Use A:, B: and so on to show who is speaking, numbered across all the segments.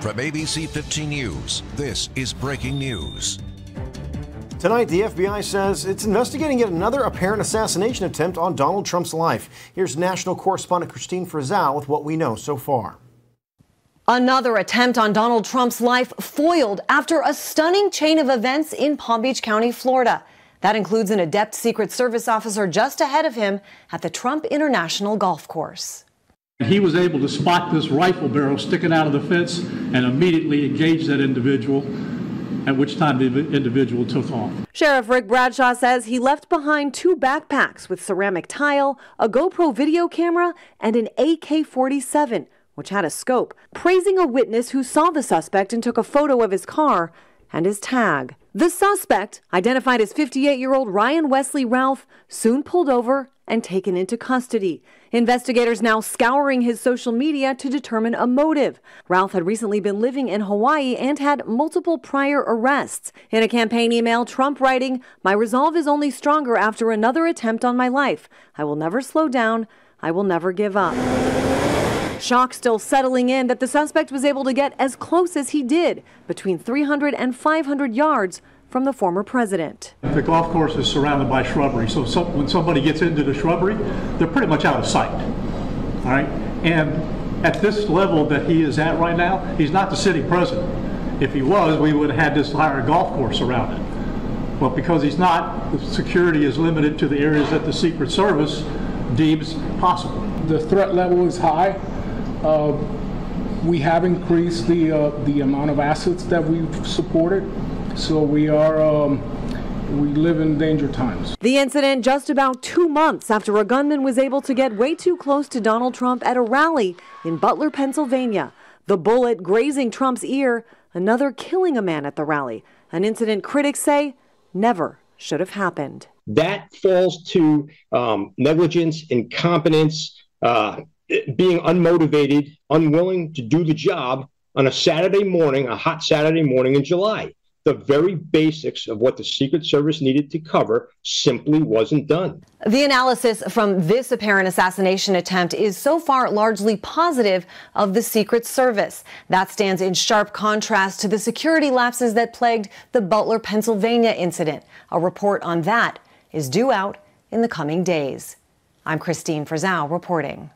A: From ABC 15 News, this is breaking news.
B: Tonight, the FBI says it's investigating yet another apparent assassination attempt on Donald Trump's life. Here's national correspondent Christine Frizzell with what we know so far.
C: Another attempt on Donald Trump's life foiled after a stunning chain of events in Palm Beach County, Florida. That includes an adept Secret Service officer just ahead of him at the Trump International Golf Course.
D: He was able to spot this rifle barrel sticking out of the fence and immediately engage that individual, at which time the individual took off.
C: Sheriff Rick Bradshaw says he left behind two backpacks with ceramic tile, a GoPro video camera, and an AK 47, which had a scope, praising a witness who saw the suspect and took a photo of his car and his tag. The suspect, identified as 58 year old Ryan Wesley Routh, soon pulled over and taken into custody. Investigators now scouring his social media to determine a motive. Routh had recently been living in Hawaii and had multiple prior arrests. In a campaign email, Trump writing, My resolve is only stronger after another attempt on my life. I will never slow down. I will never give up. Shock still settling in that the suspect was able to get as close as he did, between 300 and 500 yards from the former president.
D: The golf course is surrounded by shrubbery, so some, when somebody gets into the shrubbery, they're pretty much out of sight. All right, and at this level that he is at right now, he's not the city president. If he was, we would have had this entire golf course around it. But because he's not, the security is limited to the areas that the Secret Service deems possible.
E: The threat level is high. Uh, we have increased the uh, the amount of assets that we've supported, so we are um, we live in danger times.
C: The incident just about two months after a gunman was able to get way too close to Donald Trump at a rally in Butler, Pennsylvania. The bullet grazing Trump's ear, another killing a man at the rally. An incident critics say never should have happened.
F: That falls to um, negligence, incompetence. Uh, being unmotivated, unwilling to do the job on a Saturday morning, a hot Saturday morning in July. The very basics of what the Secret Service needed to cover simply wasn't done.
C: The analysis from this apparent assassination attempt is so far largely positive of the Secret Service. That stands in sharp contrast to the security lapses that plagued the Butler, Pennsylvania incident. A report on that is due out in the coming days. I'm Christine Frizzell reporting.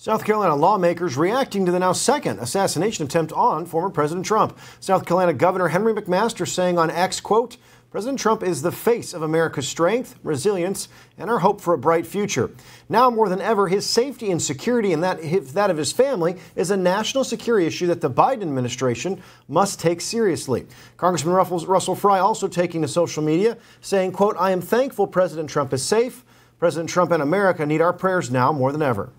B: South Carolina lawmakers reacting to the now second assassination attempt on former President Trump. South Carolina Governor Henry McMaster saying on X, quote, President Trump is the face of America's strength, resilience, and our hope for a bright future. Now more than ever, his safety and security and that, that of his family is a national security issue that the Biden administration must take seriously. Congressman Russell Fry also taking to social media saying, quote, I am thankful President Trump is safe. President Trump and America need our prayers now more than ever.